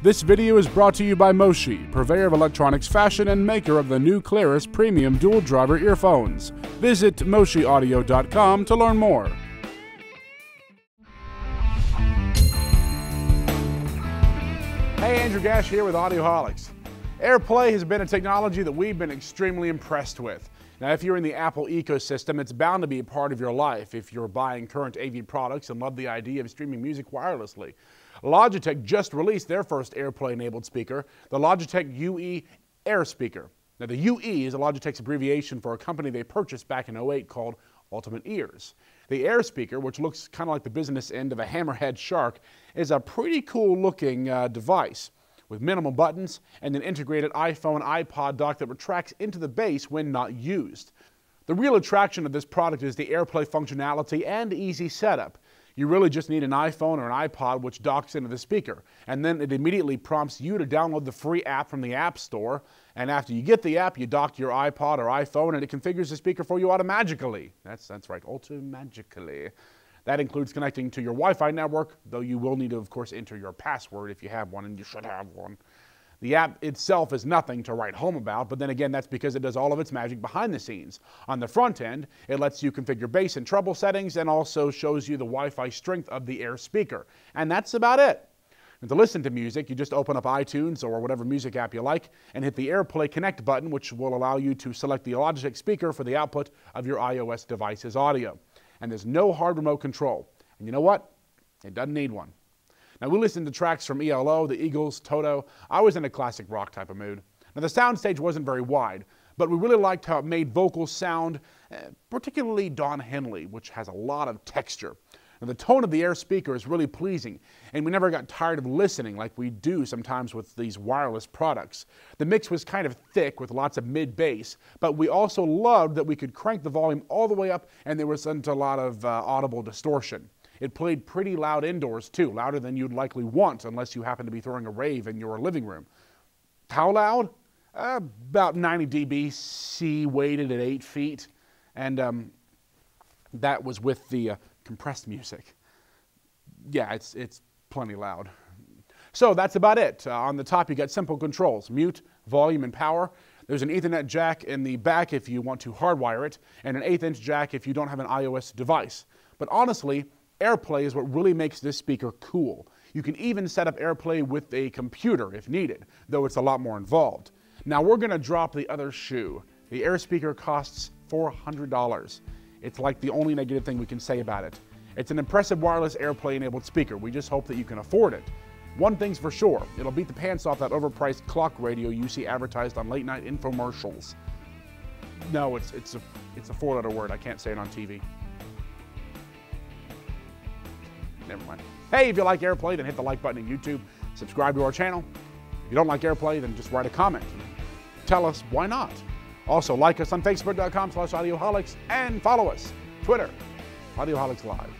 This video is brought to you by Moshi, purveyor of electronics fashion and maker of the new Clarus premium dual driver earphones. Visit MoshiAudio.com to learn more. Hey, Andrew Gash here with Audioholics. AirPlay has been a technology that we've been extremely impressed with. Now, if you're in the Apple ecosystem, it's bound to be a part of your life if you're buying current AV products and love the idea of streaming music wirelessly. Logitech just released their first AirPlay enabled speaker, the Logitech UE Air Speaker. Now, the UE is a Logitech's abbreviation for a company they purchased back in 08 called Ultimate Ears. The Air Speaker, which looks kind of like the business end of a hammerhead shark, is a pretty cool looking uh, device with minimal buttons and an integrated iPhone iPod dock that retracts into the base when not used. The real attraction of this product is the AirPlay functionality and easy setup. You really just need an iPhone or an iPod which docks into the speaker, and then it immediately prompts you to download the free app from the App Store. And after you get the app, you dock your iPod or iPhone, and it configures the speaker for you automatically. That's that's right, automatically. That includes connecting to your Wi-Fi network, though you will need to, of course, enter your password if you have one, and you should have one. The app itself is nothing to write home about, but then again, that's because it does all of its magic behind the scenes. On the front end, it lets you configure bass and treble settings and also shows you the Wi Fi strength of the Air speaker. And that's about it. And to listen to music, you just open up iTunes or whatever music app you like and hit the AirPlay Connect button, which will allow you to select the Logitech speaker for the output of your iOS device's audio. And there's no hard remote control. And you know what? It doesn't need one. Now, we listened to tracks from ELO, the Eagles, Toto. I was in a classic rock type of mood. Now, the soundstage wasn't very wide, but we really liked how it made vocals sound, uh, particularly Don Henley, which has a lot of texture. Now, the tone of the Air speaker is really pleasing, and we never got tired of listening like we do sometimes with these wireless products. The mix was kind of thick with lots of mid bass, but we also loved that we could crank the volume all the way up and there wasn't a lot of uh, audible distortion. It played pretty loud indoors too, louder than you'd likely want unless you happen to be throwing a rave in your living room. How loud? Uh, about 90 dB, C weighted at 8 feet, and um, that was with the uh, compressed music. Yeah, it's, it's plenty loud. So that's about it. Uh, on the top, you got simple controls mute, volume, and power. There's an Ethernet jack in the back if you want to hardwire it, and an eighth inch jack if you don't have an iOS device. But honestly, AirPlay is what really makes this speaker cool. You can even set up AirPlay with a computer if needed, though it's a lot more involved. Now we're going to drop the other shoe. The Air speaker costs $400. It's like the only negative thing we can say about it. It's an impressive wireless AirPlay enabled speaker. We just hope that you can afford it. One thing's for sure, it'll beat the pants off that overpriced clock radio you see advertised on late night infomercials. No, it's, it's, a, it's a four letter word. I can't say it on TV. never mind. Hey, if you like AirPlay, then hit the like button on YouTube. Subscribe to our channel. If you don't like AirPlay, then just write a comment. Tell us why not. Also, like us on Facebook.com slash Audioholics and follow us, Twitter, Audioholics Live.